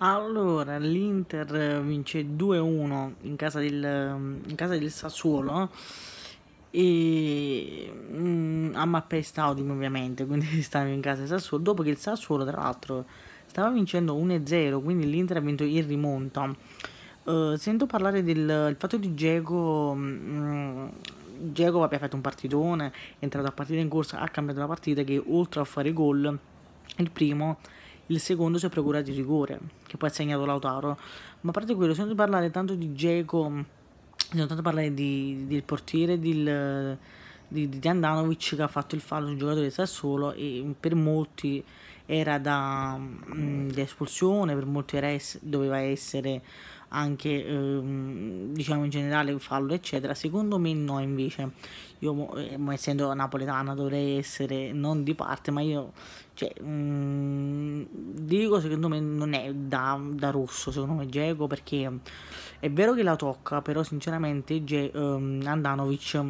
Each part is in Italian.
Allora, l'Inter vince 2-1 in casa del, in casa del Sassuolo e mm, a mappe Stadium ovviamente, quindi stavano in casa del Sassuolo, dopo che il Sassuolo tra l'altro stava vincendo 1-0, quindi l'Inter ha vinto in rimonta. Uh, sento parlare del fatto di Diego, mm, Diego aveva fatto un partitone, è entrato a partita in corsa, ha cambiato la partita che oltre a fare gol, il primo il secondo si è procurato il rigore, che poi ha segnato Lautaro. Ma a parte quello, sento parlare tanto di Geco, sento tanto parlare di, del portiere di, di, di Andanovic che ha fatto il fallo sul giocatore del Sassuolo e per molti era da mh, mm, di espulsione, per molti es- doveva essere anche ehm, diciamo in generale fallo eccetera. Secondo me no invece. Io eh, essendo napoletana dovrei essere non di parte ma io cioè mh, mm, dico secondo me non è da, da rosso secondo me Diego perché è vero che la tocca però sinceramente Ge- ehm, Andanovic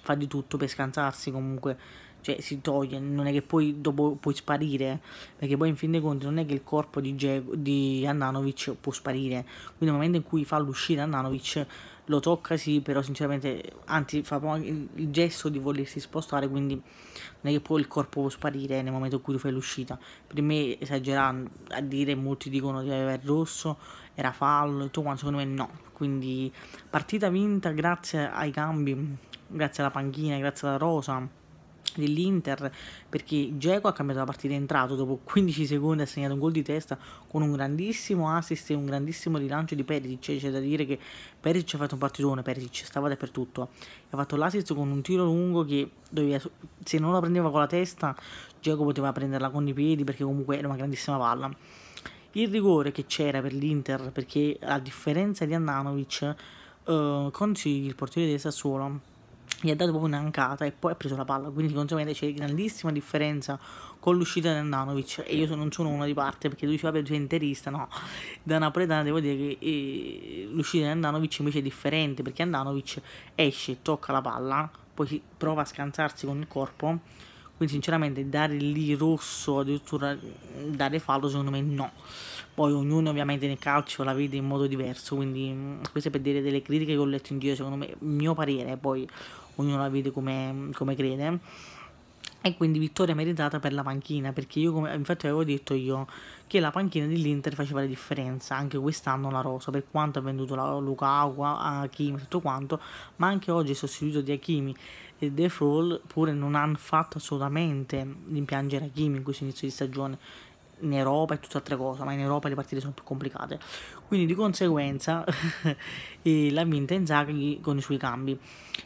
fa di tutto per scansarsi comunque cioè si toglie, non è che poi dopo puoi sparire, perché poi in fin dei conti non è che il corpo di, Diego, di Andanovic può sparire, quindi nel momento in cui fa l'uscita Andanovic lo tocca sì, però sinceramente, anzi fa il, gesto di volersi spostare, quindi non è che poi il corpo può sparire nel momento in cui tu fai l'uscita. Per me esagerando a dire, molti dicono di avere rosso, era fallo, tutto quanto, secondo me no, quindi partita vinta grazie ai cambi, grazie alla panchina, grazie alla rosa dell'Inter perché Geco ha cambiato la partita è entrato dopo 15 secondi ha segnato un gol di testa con un grandissimo assist e un grandissimo rilancio di Perisic. C'è da dire che Perisic ha fatto un partitone Perisic stava dappertutto. Ha fatto l'assist con un tiro lungo che doveva, se non la prendeva con la testa Geco poteva prenderla con i piedi perché comunque era una grandissima palla. Il rigore che c'era per l'Inter perché a differenza di Andanovic uh, Consigli il portiere del Sassuolo gli ha dato proprio un'ancata e poi ha preso la palla quindi conseguentemente c'è grandissima differenza con l'uscita di Andanovic. E io non sono una di parte perché tu dici vabbè tu interista no. Da napoletana devo dire che eh, l'uscita di Andanovic invece è differente perché Andanovic esce tocca la palla poi prova a scansarsi con il corpo. Quindi sinceramente dare lì rosso addirittura dare fallo secondo me no. Poi ognuno ovviamente nel calcio la vede in modo diverso quindi questo è per dire delle critiche che ho letto in giro secondo me mio parere poi ognuno la vede come, come crede. E quindi vittoria meritata per la panchina perché io come infatti avevo detto io che la panchina dell'Inter faceva la differenza anche quest'anno la rosa per quanto ha venduto la Lukaku, Hakimi tutto quanto ma anche oggi è sostituito di Hakimi e The Fall pure non hanno fatto assolutamente rimpiangere Hakimi in questo inizio di stagione in Europa e tutte altre cose, ma in Europa le partite sono più complicate. Quindi di conseguenza l'ha vinta Inzaghi con i suoi cambi.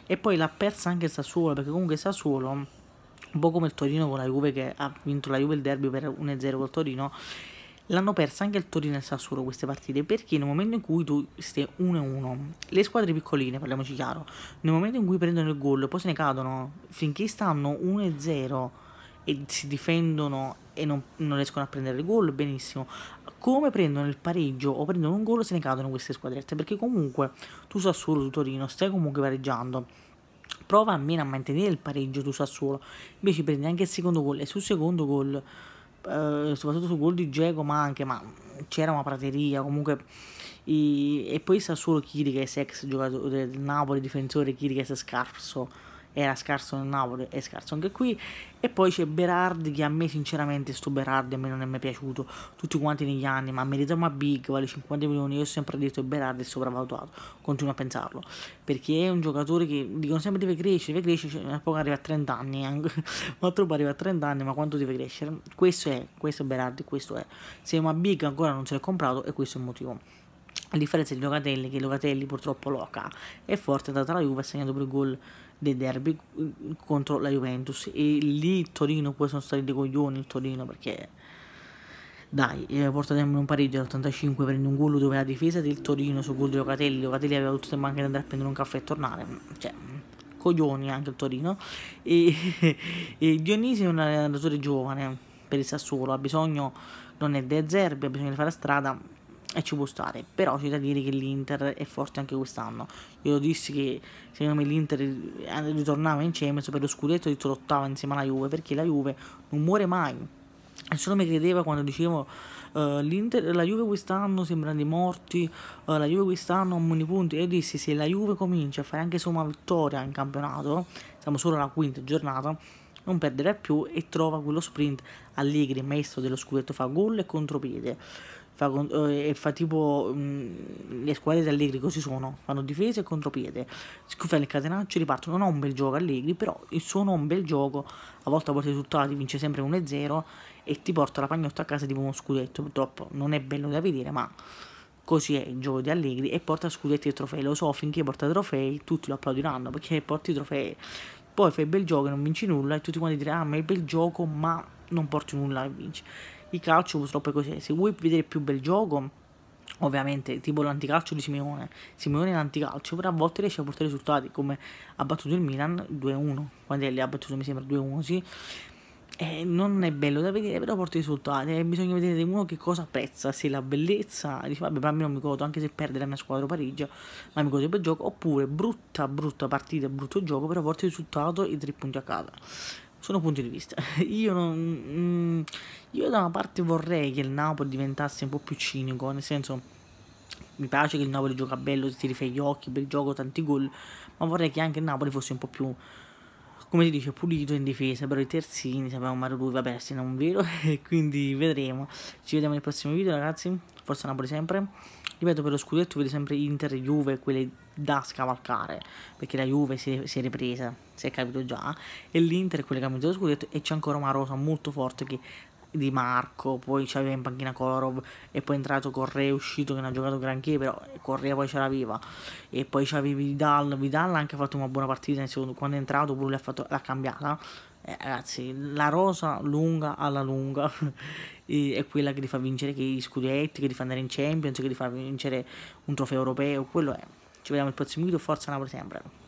E poi l'ha persa anche Sassuolo, perché comunque Sassuolo, un po' come il Torino con la Juve che ha vinto la Juve il derby per 1-0 col Torino, l'hanno persa anche il Torino e il Sassuolo queste partite perché nel momento in cui tu stai 1-1 le squadre piccoline parliamoci chiaro nel momento in cui prendono il gol poi se ne cadono finché stanno 1-0 e si difendono e non, non riescono a prendere il gol, benissimo. Come prendono il pareggio o prendono un gol se ne cadono queste squadrette, perché comunque tu Sassuolo, tu Torino, stai comunque pareggiando. Prova almeno a mantenere il pareggio tu Sassuolo, invece prendi anche il secondo gol e sul secondo gol, eh, soprattutto sul gol di Geco, ma anche, ma c'era una prateria, comunque... I, e poi Sassuolo Chiriches, ex giocatore del Napoli, difensore Chiriches scarso era scarso nel Napoli, è scarso anche qui. E poi c'è Berardi che a me sinceramente sto Berardi a me non è mai piaciuto tutti quanti negli anni, ma merita una big, vale 50 milioni, io ho sempre detto che Berardi è sopravvalutato, continuo a pensarlo, perché è un giocatore che dicono sempre deve crescere, deve crescere, cioè, poi arriva a 30 anni, ma troppo arriva a 30 anni, ma quanto deve crescere? Questo è, questo è Berardi, questo è. Se una big ancora non se l'è comprato e questo è il motivo. A differenza di Locatelli, che Locatelli purtroppo loca, è forte, è andata alla Juve, ha segnato per gol dei derby mm, contro la Juventus. E lì il Torino poi sono stati dei coglioni il Torino perché dai, eh, portatemi un pareggio all'85 prende un gol dove la difesa del Torino sul gol di Locatelli. Locatelli aveva tutto tempo anche di andare a prendere un caffè e tornare. Cioè coglioni anche il Torino. E, e Dionisi è un allenatore giovane per il Sassuolo. Ha bisogno non è De Zerbi ha bisogno di fare strada e ci può stare però c'è da dire che l'Inter è forte anche quest'anno. Io lo dissi che secondo me l'Inter ritornava in Champions per lo scudetto lottava insieme alla Juve perché la Juve non muore mai. Nessuno mi credeva quando dicevo uh, la Juve quest'anno sembra di morti, uh, la Juve quest'anno ha buoni punti, e dissi se la Juve comincia a fare anche una vittoria in campionato, siamo solo alla quinta giornata, non perderà più e trova quello sprint Allegri, maestro dello scudetto, fa gol e contropiede fa, eh, fa tipo mh, mm, le squadre di Allegri così sono, fanno difesa e contropiede, scuffano il catenaccio, ripartono, non un bel gioco Allegri, però il suo non bel gioco, a volte porta risultati, vince sempre 1-0 e ti porta la pagnotta a casa tipo uno scudetto, purtroppo non è bello da vedere, ma così è il gioco di Allegri e porta scudetti e trofei, lo so, finché porta trofei tutti lo applaudiranno perché porti trofei, poi fai bel gioco e non vinci nulla e tutti quanti diranno ah ma è bel gioco ma non porti nulla e vinci il calcio purtroppo è così. Se vuoi vedere più bel gioco, ovviamente tipo l'anticalcio di Simeone, Simeone è l'anticalcio, però a volte riesce a portare risultati come ha battuto il Milan 2-1, quando li ha battuto mi sembra 2-1, sì. E non è bello da vedere, però porta risultati. E bisogna vedere uno che cosa apprezza. Se la bellezza, dice vabbè, per me non mi godo, anche se perde la mia squadra Parigi, ma mi godo il bel gioco. Oppure brutta, brutta partita, brutto gioco, però porta risultato e tre punti a casa sono punti di vista. Io non. Mm, io da una parte vorrei che il Napoli diventasse un po' più cinico, nel senso. Mi piace che il Napoli gioca bello, si rifà gli occhi, bel gioco, tanti gol, ma vorrei che anche il Napoli fosse un po' più, come si dice, pulito in difesa, però i terzini sappiamo Mario lui, vabbè, se non vero, e quindi vedremo. Ci vediamo nel prossimo video ragazzi, forza Napoli sempre. Ripeto, per lo scudetto vedo sempre Inter e Juve, quelle da scavalcare, perché la Juve si si è ripresa, si è capito già, e l'Inter è quelle che ha vinto lo scudetto e c'è ancora una rosa molto forte che di Marco, poi c'aveva in panchina Kolarov e poi è entrato Correa, è uscito che non ha giocato granché, però Correa poi ce l'aveva e poi c'avevi Vidal, Vidal ha anche fatto una buona partita secondo, quando è entrato poi l'ha cambiata eh, ragazzi, la rosa lunga alla lunga è quella che ti fa vincere che i scudetti, che ti fa andare in Champions, che ti fa vincere un trofeo europeo, quello è. Ci vediamo al prossimo video, forza Napoli sempre.